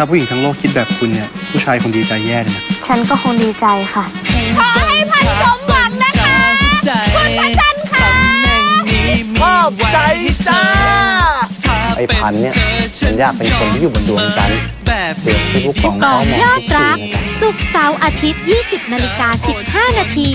ถ้าผู้หญิงทั้งโลกคิดแบบคุณเนี่ย ผู้ชายคงดีใจแย่เลยนะ ฉันก็คงดีใจค่ะ ขอให้พันสมหวังนะคะคุณพระจันทร์ค่ะชอบใจจ้า ไอ้พันเนี่ยฉันอยากเป็นคนที่อยู่บนดวงจันทร์เปรียบที่ผู้กองกเขาองมองยอทุดกรัก สุกเสาร์อาทิตย์ 20นาฬิกา15นาที